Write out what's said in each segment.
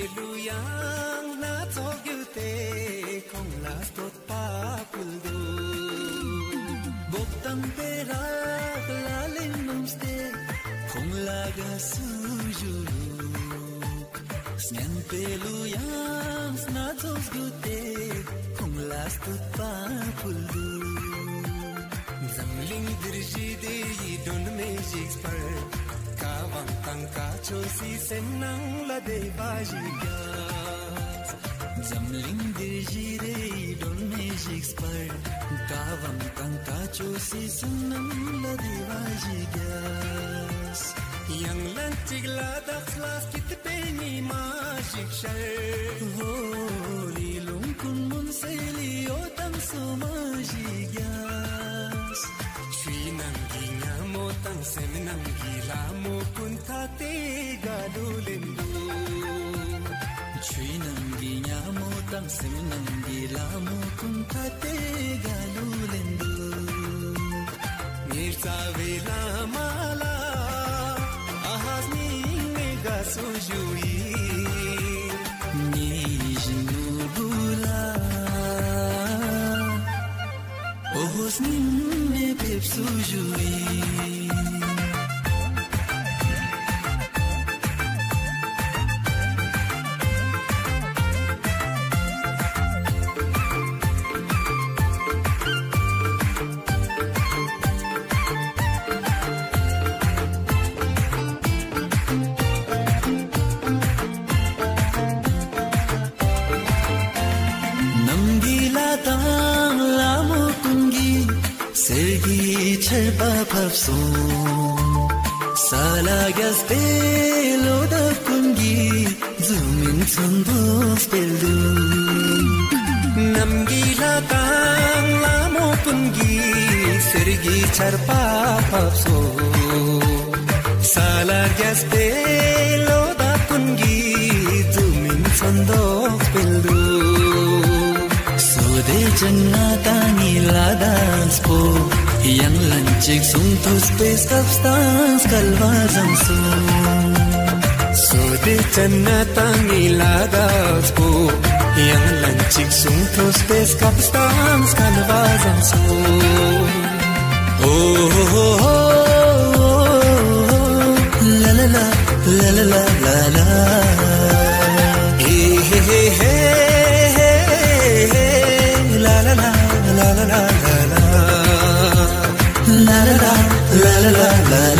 elu yang na te kong las tot pa kul du bok tam ra la len num ste kong la ga su ju snan pe lu yang na tok gu kong las tot pa kul du zamling dirji de yi don me expert Tavantanka chosi semnang la deva jigaz Zamling dirji rei dolme jigspar Tavantanka chosi semnang la deva jigaz Yang lan chigla dakhlas kit peni ma shikshar Ho lilung kun mun seili o tam suma jigaz Shui nang gi nyamo tang sem nang gi ramu kuntha te galu lendu chui nam gi nyamu tam sim nam gi lamu kuntha te galu lendu mirza vela mala ahas ni mega sujui Agaz pelo da kungi Zumin sundos pelu Namgila tang lamo kungi Sergi charpa hapso. Sala gas pelo da kungi Zumin sundos pelu Sude jannata nila das po. Yang lancik sungtuh space substance kalvazam su Sode channa tangila daspo Yang lancik sungtuh space substance kalvazam su Oh oh oh oh la la la la la la la blood.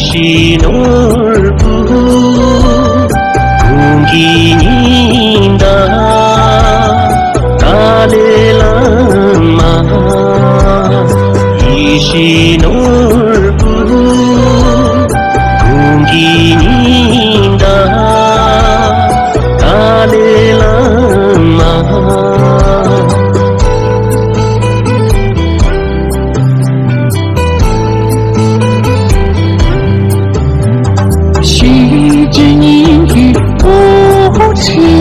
주신 올뿐 공기니 sweet.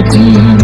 Fatima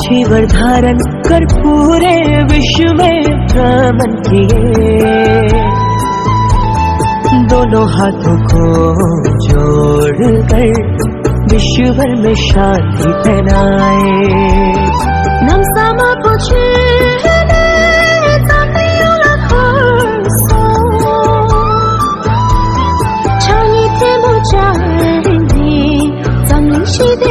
जीवर धारण कर पूरे विश्व में भ्रमण किए दोनों हाथों को जोड़ कर विश्व भर में शांति फैलाए नम सामा पूछे she did.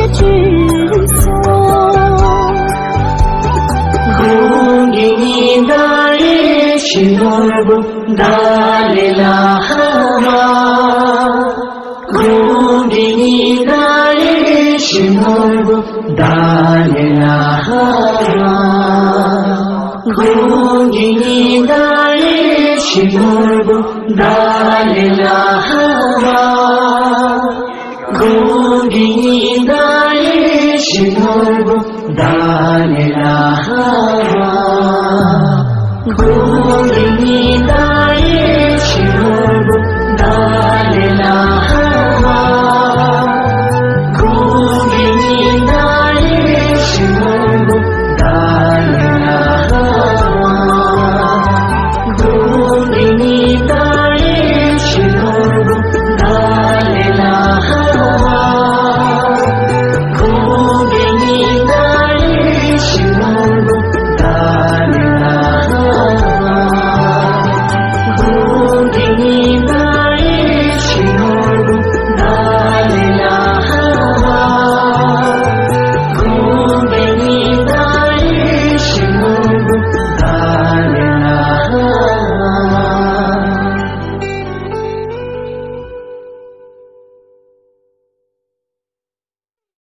ভেসে মরব দালিনী গায়ে ভেসে মরব দালিনী গায়ে ভেসে মরব দালিলা